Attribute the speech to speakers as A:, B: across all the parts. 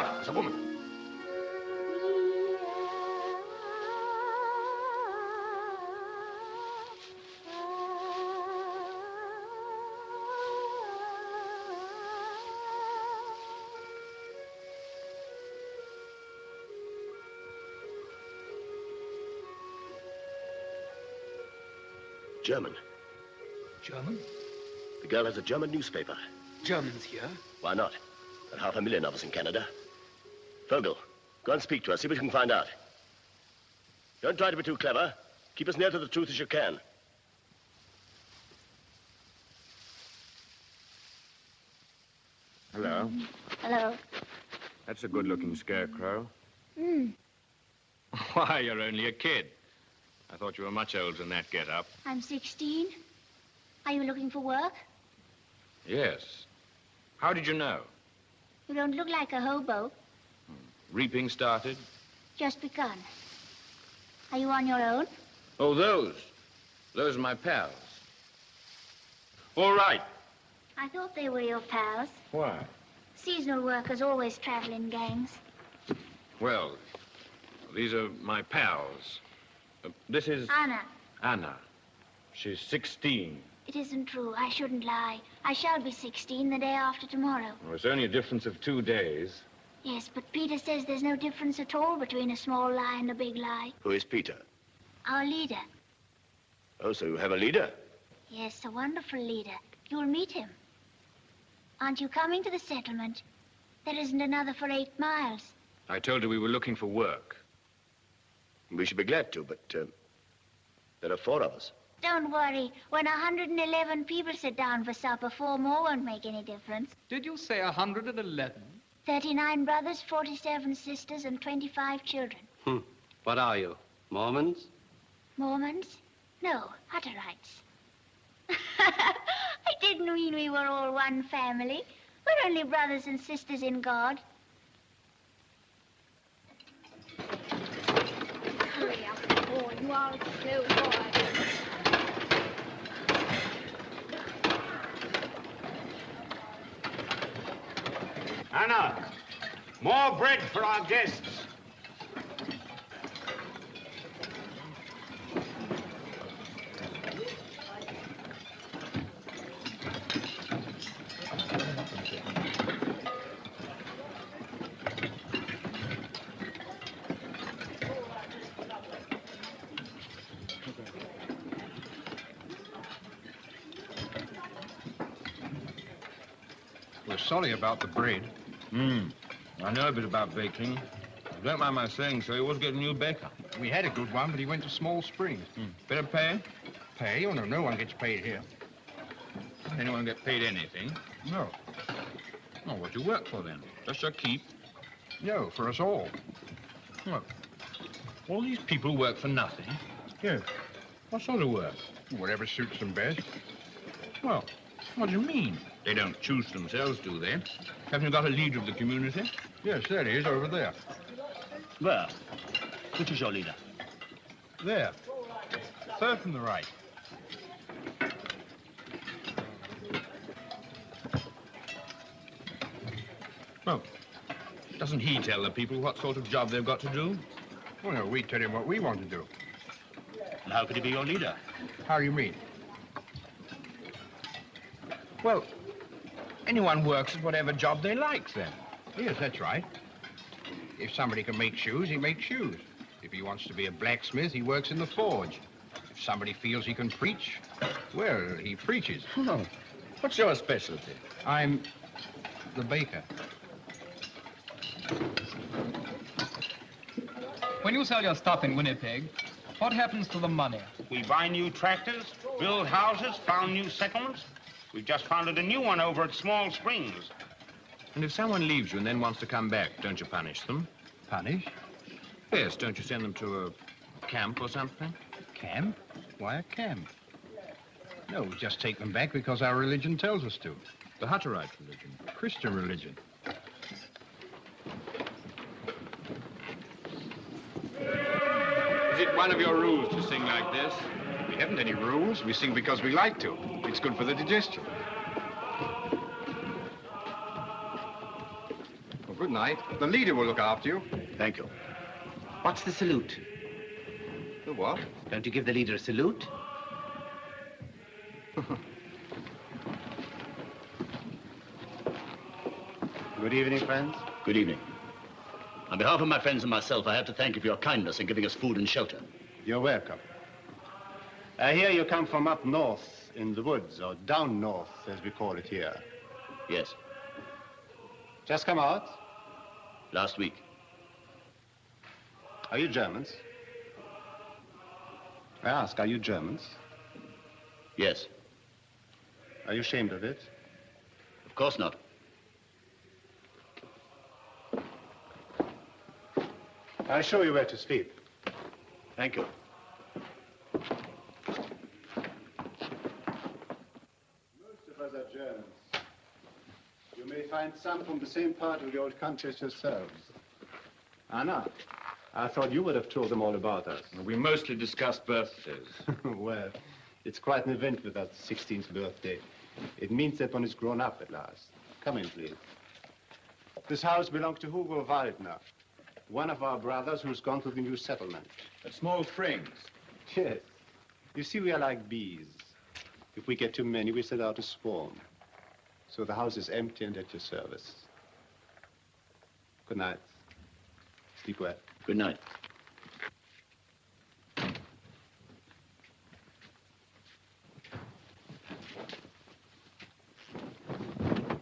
A: Look out, it's a woman.
B: German.
C: German?
B: The girl has a German newspaper.
C: Germans here?
B: Why not? There are half a million of us in Canada. Vogel, go and speak to her. See what you can find out. Don't try to be too clever. Keep as near to the truth as you can.
D: Hello.
E: Hello.
D: That's a good-looking scarecrow.
E: Hmm.
D: Why, you're only a kid. I thought you were much older than that get-up.
E: I'm 16. Are you looking for work?
D: Yes. How did you know?
E: You don't look like a hobo.
D: Reaping started?
E: Just begun. Are you on your own?
D: Oh, those. Those are my pals. All right.
E: I thought they were your pals.
D: Why?
E: Seasonal workers always travel in gangs.
D: Well, these are my pals. Uh, this is
E: Anna,
D: Anna. She's 16.
E: it isn't true. I shouldn't lie. I shall be 16 the day after tomorrow.
D: Well, it's only a difference of two days.
E: Yes, but Peter says there's no difference at all between a small lie and a big lie.
B: Who is Peter?
E: Our leader.
B: Oh, so you have a leader?
E: Yes, a wonderful leader. You'll meet him. Aren't you coming to the settlement? There isn't another for eight miles.
D: I told her we were looking for work.
B: We should be glad to, but uh, there are four of us.
E: Don't worry. When 111 people sit down for supper, four more won't make any difference.
C: Did you say 111?
E: 39 brothers, 47 sisters, and 25 children.
F: Hmm. What are you? Mormons?
E: Mormons? No, Hutterites. I didn't mean we were all one family. We're only brothers and sisters in God.
G: Hurry up, boy. You are a slow boy.
A: Anna, more bread for our guests.
H: We're sorry about the bread.
D: Hmm. I know a bit about baking. Don't mind my saying so. He was getting a new baker.
H: We had a good one, but he went to Small Springs.
D: Bit of pay?
H: Pay? Oh, no, no one gets paid here.
D: Anyone get paid anything?
H: No.
D: Well, what do you work for then? Just your keep?
H: No, for us all.
D: What? All these people work for nothing?
H: Yes.
D: What sort of work?
H: Whatever suits them best.
D: Well, what do you mean? They don't choose themselves, do they? Haven't you got a leader of the community?
H: Yes, there he is, over there.
B: Where? Which is your leader?
H: There. Third from the right.
D: Well, doesn't he tell the people what sort of job they've got to do?
H: Oh, no, we tell him what we want to do.
B: And how could he be your leader?
H: How do you mean?
D: Well, anyone works at whatever job they like, then.
H: Yes, that's right. If somebody can make shoes, he makes shoes. If he wants to be a blacksmith, he works in the forge. If somebody feels he can preach, well, he preaches.
D: Oh, what's your specialty?
H: I'm the baker.
C: When you sell your stuff in Winnipeg, what happens to the money?
A: We buy new tractors, build houses, found new settlements. We've just founded a new one over at Small Springs.
D: And if someone leaves you and then wants to come back, don't you punish them?
H: Punish?
D: Yes, don't you send them to a camp or something?
H: Camp? Why a camp? No, we just take them back because our religion tells us to.
D: The Hutterite religion.
H: Christian religion.
D: Is it one of your rules to sing like this?
H: We haven't any rules. We sing because we like to. It's good for the digestion. Good night. The leader will look after you.
B: Thank you.
F: What's the salute?
H: The what?
F: Don't you give the leader a salute?
I: Good evening, friends.
B: Good evening. On behalf of my friends and myself, I have to thank you for your kindness in giving us food and shelter.
I: You're welcome. Uh, I hear you come from up north in the woods, or down north, as we call it here.
B: Yes,
I: Just come out.
B: last week.
I: Are you Germans? I ask, are you Germans?
B: Yes,
I: Are you ashamed of it?
B: of course not.
I: I'll show you where to sleep.
B: Thank you.
I: Most of us are Germans. You may find some from the same part of the old country as yourselves. Anna, I thought you would have told them all about us.
D: We mostly discuss birthdays.
I: well, it's quite an event with that 16th birthday. It means that one is grown up at last. Come in, please. This house belonged to Hugo Waldner, one of our brothers who's gone to the new settlement.
D: At Small Springs.
I: Yes. You see, we are like bees. If we get too many, we set out to swarm. So the house is empty and at your service. Good night. Sleep well.
B: Good night.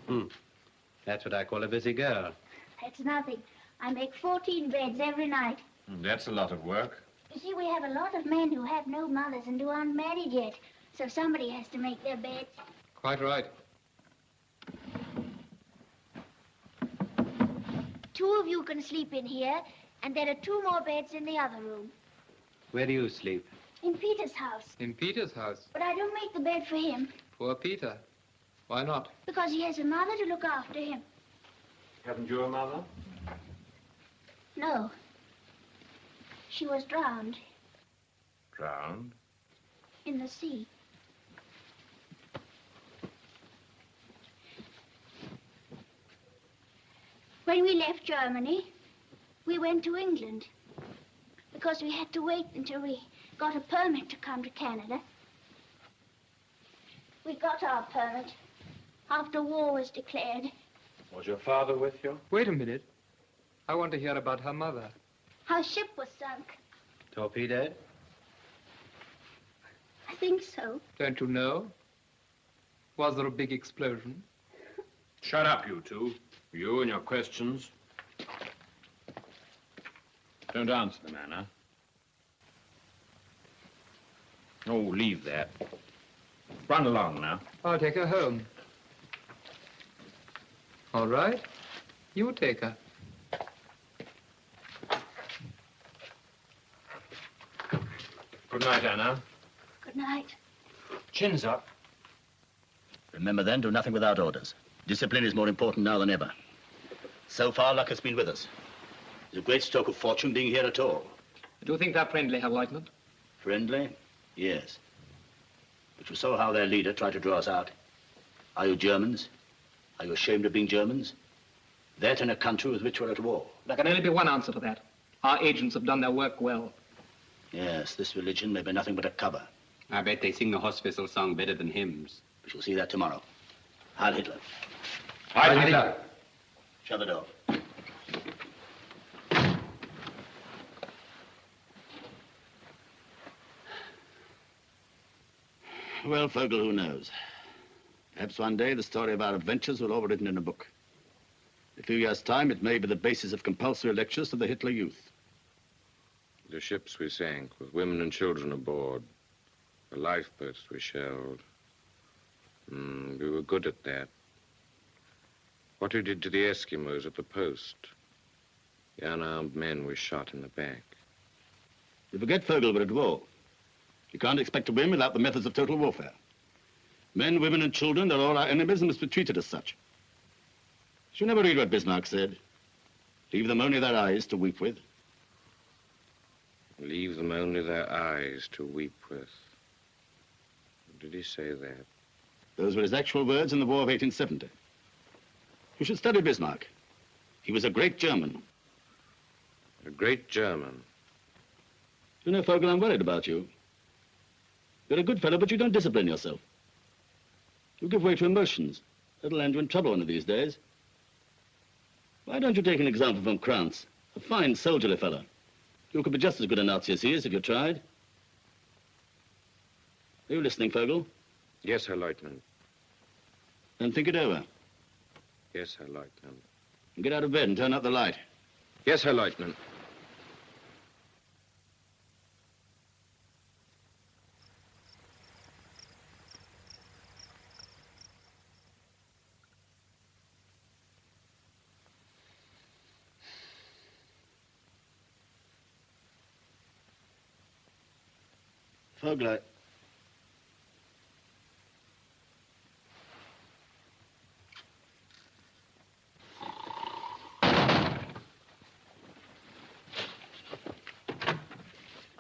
B: Hmm.
F: That's what I call a busy girl.
E: That's nothing. I make 14 beds every night.
D: That's a lot of work.
E: You see, we have a lot of men who have no mothers and who aren't married yet. So somebody has to make their beds.
C: Quite right.
E: Two of you can sleep in here, and there are two more beds in the other room.
F: Where do you sleep?
E: In Peter's house.
C: In Peter's house.
E: But I don't make the bed for him,
C: Poor Peter. Why not?
E: because he has a mother to look after him.
I: Haven't you a mother?
E: No. She was drowned
D: Drowned?
E: in the sea. When we left Germany, we went to England because we had to wait until we got a permit to come to Canada. We got our permit after war was declared.
I: Was your father with you?
C: Wait a minute. I want to hear about her mother.
E: Her ship was sunk.
F: Torpedoed?
E: I think so.
C: Don't you know? Was there a big explosion?
D: Shut up, you two. You and your questions. Don't answer them, Anna. Oh, leave that. Run along now.
C: I'll take her home. All right. You take her.
D: Good night, Anna.
E: Good night.
D: Chins up.
B: Remember then, do nothing without orders. Discipline is more important now than ever. So far, luck has been with us. It's a great stroke of fortune being here at all.
C: Do you think they're friendly, Herr Lieutenant?
B: Friendly? Yes. But you saw how their leader tried to draw us out. Are you Germans? Are you ashamed of being Germans? That in a country with which we're at war.
C: There can only be one answer to that. Our agents have done their work well.
B: Yes, this religion may be nothing but a cover.
F: I bet they sing the Horst Wessel song better than hymns.
B: We shall see that tomorrow. Heil Hitler.
C: Heil Hitler.
B: Shut the door. Well, Vogel, who knows? Perhaps one day the story of our adventures will all be written in a book. In a few years' time, it may be the basis of compulsory lectures to the Hitler youth.
J: The ships we sank with women and children aboard. The lifeboats we shelled. Mm, we were good at that. What we did to the Eskimos at the post. The unarmed men we shot in the back.
B: You forget, Vogel, we're at war. You can't expect to win without the methods of total warfare. Men, women, and children, they're all our enemies and must be treated as such. Did you never read what Bismarck said? Leave them only their eyes to weep with.
J: Leave them only their eyes to weep with. Did he say that?
B: Those were his actual words in the War of 1870. You should study Bismarck. He was a great German.
J: A great German.
B: You know, Vogel, I'm worried about you. You're a good fellow, but you don't discipline yourself. You give way to emotions. That'll land you in trouble one of these days. Why don't you take an example from Kranz? A fine, soldierly fellow. You could be just as good a Nazi as he is if you tried. Are you listening, Vogel?
J: Yes, Herr Leutnant.
B: Then think it over.
J: Yes, Herr Leutnant.
B: And get out of bed and turn out the light.
J: Yes, Herr Leutnant.
B: Fogler.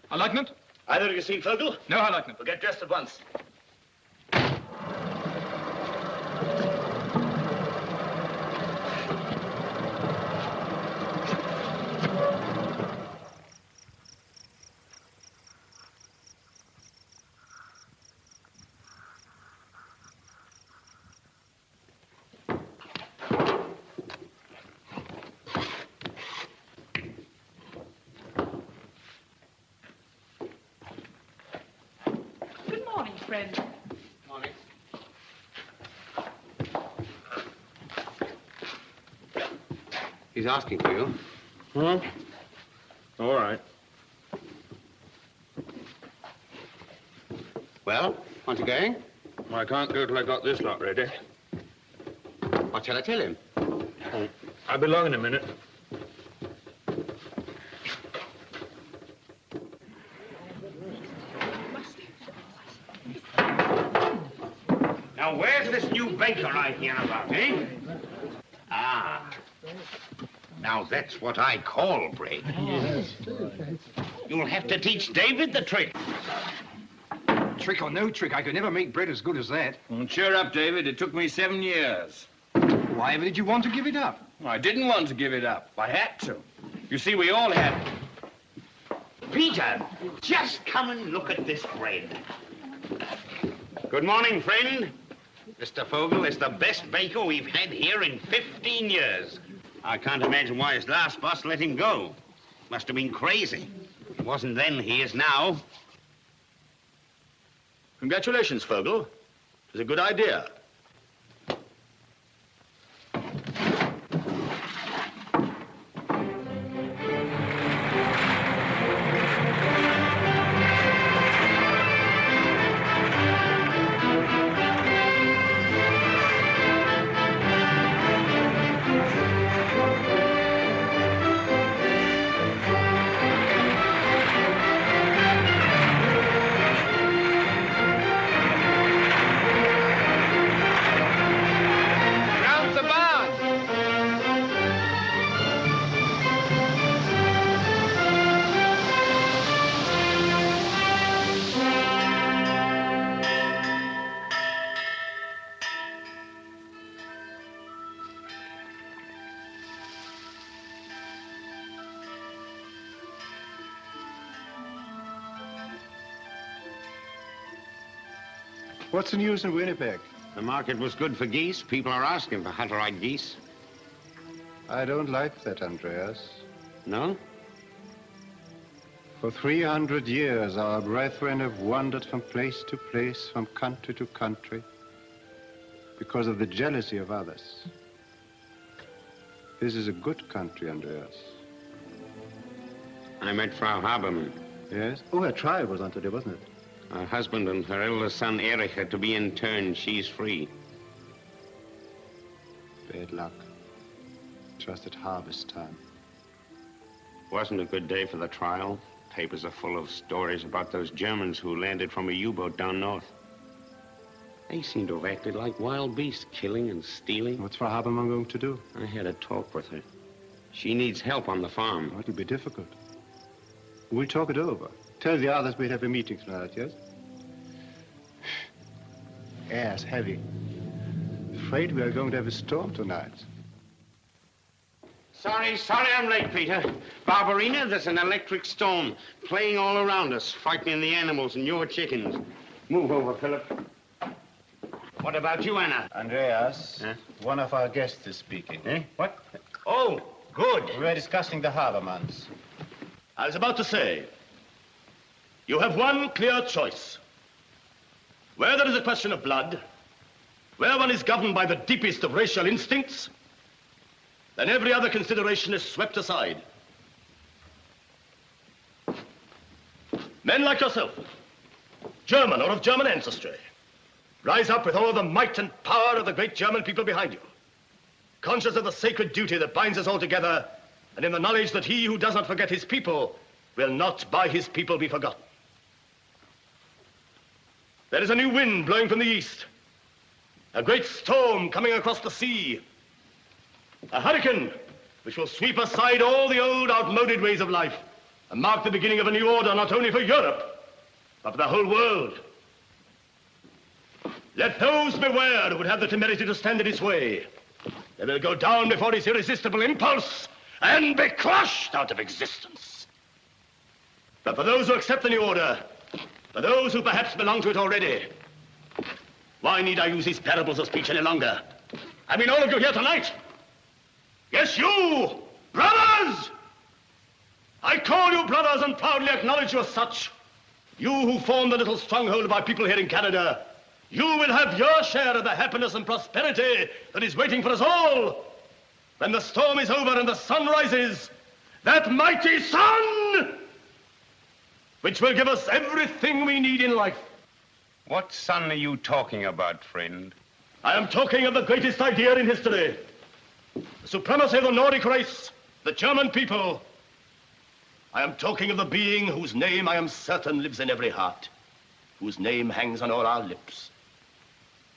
C: Herr Leutnant?
B: Either of you seen Vogel?
C: No, Herr Leutnant.
B: Well, get dressed at once.
K: Morning, friend.
H: Morning. He's asking for you.
J: Huh? All right.
H: Well, aren't you going?
J: I can't go till I got this lot ready.
H: What shall I tell him?
J: Oh, I'll be along in a minute.
A: Now, where's this new baker I about, eh? Ah. Now, that's what I call bread. You'll have to teach David the trick.
H: Trick or no trick, I could never make bread as good as that.
D: Well, cheer up, David. It took me seven years.
H: Why ever did you want to give it up?
D: I didn't want to give it up. I had to. You see, we all had to.
A: Peter, just come and look at this bread. Good morning, friend. Mr. Vogel is the best baker we've had here in 15 years. I can't imagine why his last boss let him go. Must have been crazy. It wasn't then, he is now.
B: Congratulations, Vogel. It was a good idea.
I: What's the news in Winnipeg?
A: The market was good for geese. People are asking for Hutterite geese.
I: I don't like that, Andreas.
A: No?
I: For 300 years, our brethren have wandered from place to place, from country to country, because of the jealousy of others. This is a good country, Andreas.
A: I met Frau Habermann.
I: Yes? Oh, her trial was on today, wasn't it?
A: Her husband and her eldest son, Erich, are to be interned. She's free.
I: Bad luck. Just at harvest time.
A: Wasn't a good day for the trial. Papers are full of stories about those Germans who landed from a U-boat down north. They seem to have acted like wild beasts, killing and stealing.
I: What's Frau Habermann going to do?
A: I had a talk with her. She needs help on the farm.
I: Oh, it'll be difficult. We'll talk it over. Tell the others we'd have a meeting tonight, yes? Air's heavy. Afraid we are going to have a storm tonight.
A: Sorry, sorry I'm late, Peter. Barbarina, there's an electric storm playing all around us, frightening the animals and your chickens. Move over, Philip. What about you, Anna?
I: Andreas, one of our guests is speaking.
A: Eh? What? Oh, good.
I: We were discussing the Habermans.
B: I was about to say, you have one clear choice. Where there is a question of blood, where one is governed by the deepest of racial instincts, then every other consideration is swept aside. Men like yourself, German or of German ancestry, rise up with all the might and power of the great German people behind you, conscious of the sacred duty that binds us all together, and in the knowledge that he who does not forget his people will not by his people be forgotten. There is a new wind blowing from the east, a great storm coming across the sea, a hurricane which will sweep aside all the old outmoded ways of life and mark the beginning of a new order not only for Europe, but for the whole world. Let those beware who would have the temerity to stand in its way. They will go down before its irresistible impulse and be crushed out of existence. But for those who accept the new order, for those who perhaps belong to it already, why need I use these parables of speech any longer? I mean all of you here tonight. Yes, you, brothers! I call you brothers and proudly acknowledge you as such. You who form the little stronghold of our people here in Canada, you will have your share of the happiness and prosperity that is waiting for us all. When the storm is over and the sun rises, that mighty sun, which will give us everything we need in life.
A: What sun are you talking about, friend?
B: I am talking of the greatest idea in history. The supremacy of the Nordic race, the German people. I am talking of the being whose name I am certain lives in every heart, whose name hangs on all our lips.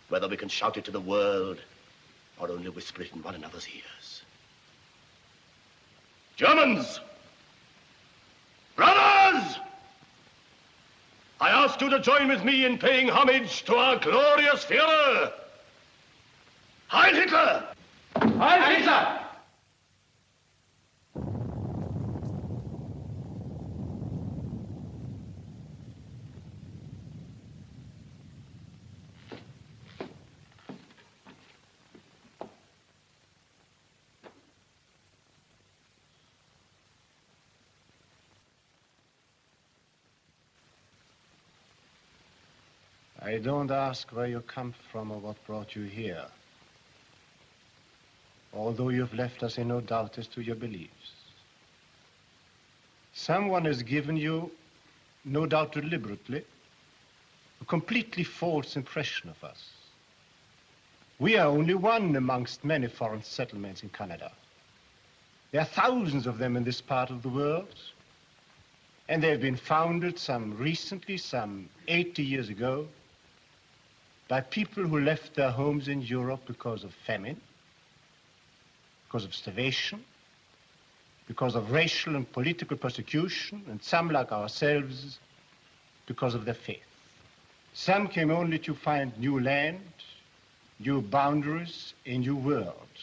B: Whether we can shout it to the world or only whisper it in one another's ears. Germans! Brothers! I ask you to join with me in paying homage to our glorious Führer. Heil Hitler!
A: Heil Hitler!
I: I don't ask where you come from or what brought you here. Although you've left us in no doubt as to your beliefs. Someone has given you, no doubt deliberately, a completely false impression of us. We are only one amongst many foreign settlements in Canada. There are thousands of them in this part of the world. And they've been founded some recently, some 80 years ago, by people who left their homes in Europe because of famine, because of starvation, because of racial and political persecution, and some, like ourselves, because of their faith. Some came only to find new land, new boundaries, a new world.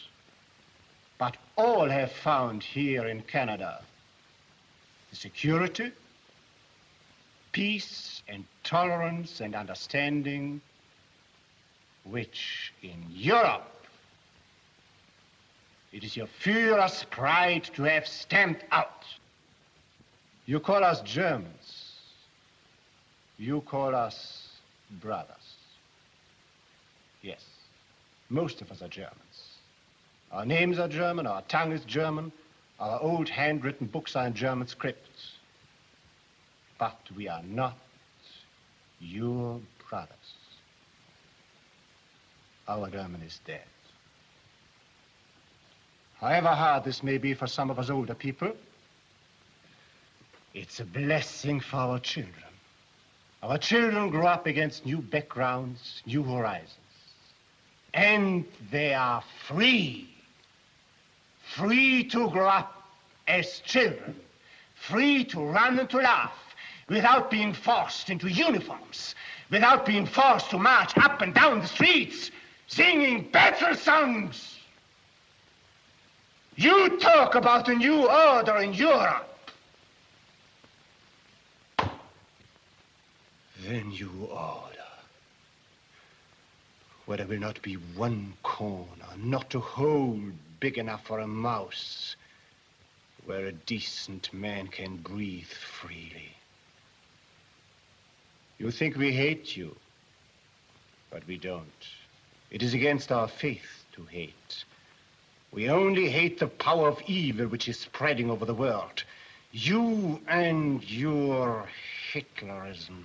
I: But all have found here in Canada the security, peace, and tolerance and understanding which in Europe it is your Führer's pride to have stamped out. You call us Germans. You call us brothers. Yes, most of us are Germans. Our names are German, our tongue is German, our old handwritten books are in German scripts. But we are not your brothers. Our German is dead. However hard this may be for some of us older people, it's a blessing for our children. Our children grow up against new backgrounds, new horizons. And they are free. Free to grow up as children. Free to run and to laugh without being forced into uniforms, without being forced to march up and down the streets singing battle songs. You talk about a new order in Europe. The new order. Where there will not be one corner, not a hole big enough for a mouse, where a decent man can breathe freely. You think we hate you, but we don't. It is against our faith to hate. We only hate the power of evil which is spreading over the world. You and your Hitlerism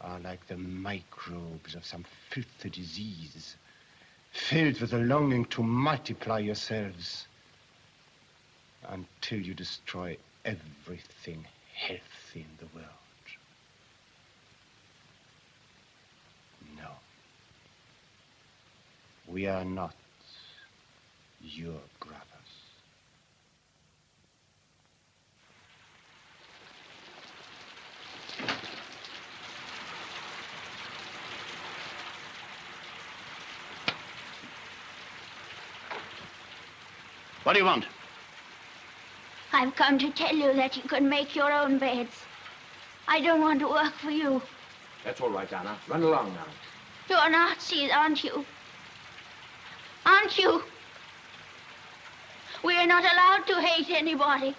I: are like the microbes of some filthy disease, filled with a longing to multiply yourselves until you destroy everything healthy in the world. No. We are not your brothers.
B: What do you want?
E: I've come to tell you that you can make your own beds. I don't want to work for you.
D: That's all right, Anna. Run along now.
E: You're Nazis, aren't you? Aren't you? We're not allowed to hate anybody.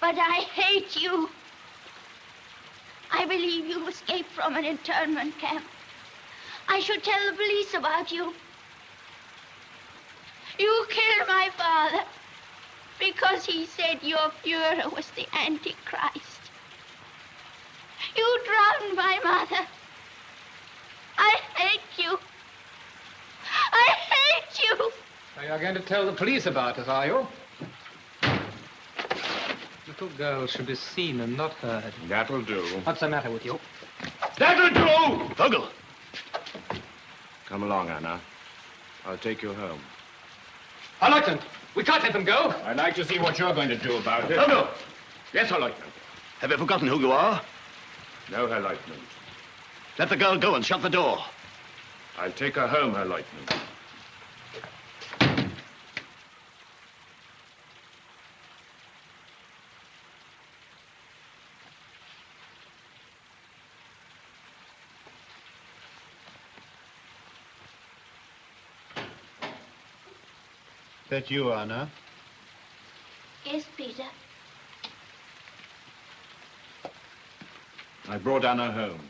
E: But I hate you. I believe you escaped from an internment camp. I should tell the police about you. You killed my father because he said your Fuhrer was the Antichrist. You drowned my mother. I hate you. I hate you.
C: So you're going to tell the police about us, are you? Little girls should be seen and not heard.
D: That'll do.
C: What's the matter with you?
D: That'll do!
B: Vogel!
D: Come along, Anna. I'll take you home.
C: Herr Leutnant, we can't let them go.
L: I'd like to see what you're going to do about it.
B: Vogel!
L: Yes, Herr Leutnant.
B: Have you forgotten who you are?
D: No, Herr Leutnant.
B: Let the girl go and shut the door.
D: I'll take her home, Herr Leutnant.
I: That you, Anna?
E: Yes, Peter.
D: I brought Anna home.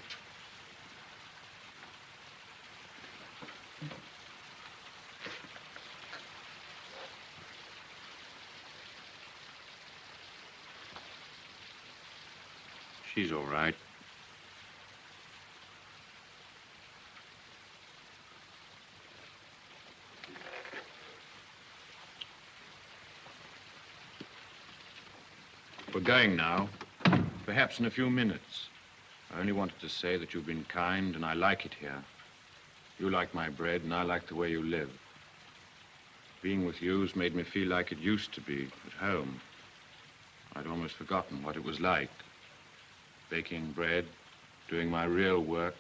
D: She's all right. We're going now. Perhaps in a few minutes. I only wanted to say that you've been kind and I like it here. You like my bread and I like the way you live. Being with you has made me feel like it used to be at home. I'd almost forgotten what it was like. Baking bread, doing my real work.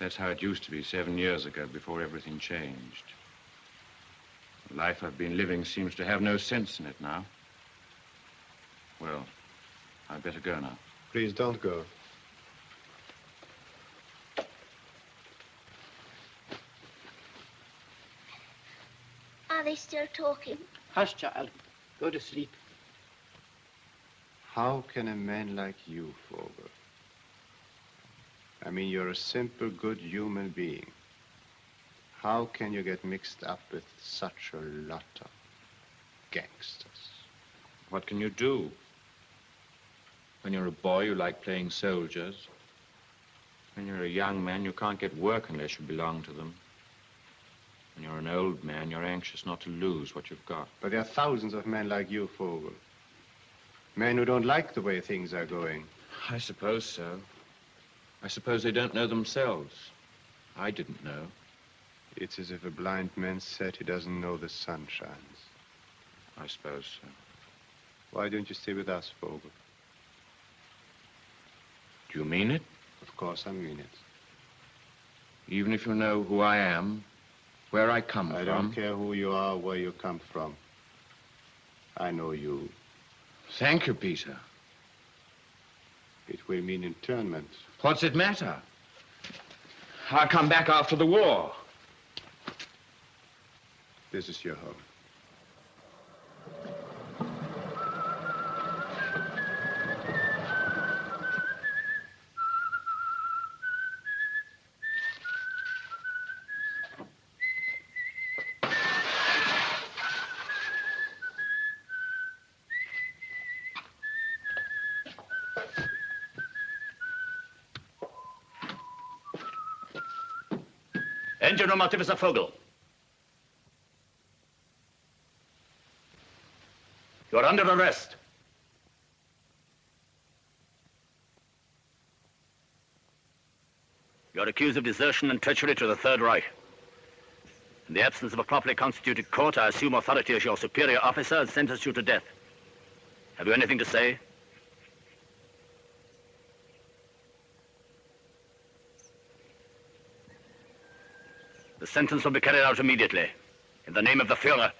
D: That's how it used to be seven years ago before everything changed. The life I've been living seems to have no sense in it now. Well, I'd better go now.
I: Please don't go.
E: Are they still talking?
M: Hush, child. Go to sleep.
I: How can a man like you, Vogel? I mean, you're a simple, good human being. How can you get mixed up with such a lot of gangsters?
D: What can you do? When you're a boy, you like playing soldiers. When you're a young man, you can't get work unless you belong to them. When you're an old man, you're anxious not to lose what you've got.
I: But there are thousands of men like you, Vogel. Men who don't like the way things are going.
D: I suppose so. I suppose they don't know themselves. I didn't know.
I: It's as if a blind man said he doesn't know the sun shines.
D: I suppose so.
I: Why don't you stay with us, Vogel?
D: Do you mean it?
I: Of course I mean it.
D: Even if you know who I am, where I come
I: I
D: from.
I: I don't care who you are, where you come from. I know you.
D: Thank you, Peter.
I: It will mean internment.
D: What's it matter? I'll come back after the war.
I: This is your home.
B: Room Officer Vogel. You're under arrest. You're accused of desertion and treachery to the Third Reich. In the absence of a properly constituted court, I assume authority as your superior officer and sentence you to death. Have you anything to say? The sentence will be carried out immediately. In the name of the Fuhrer.